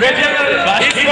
Ready.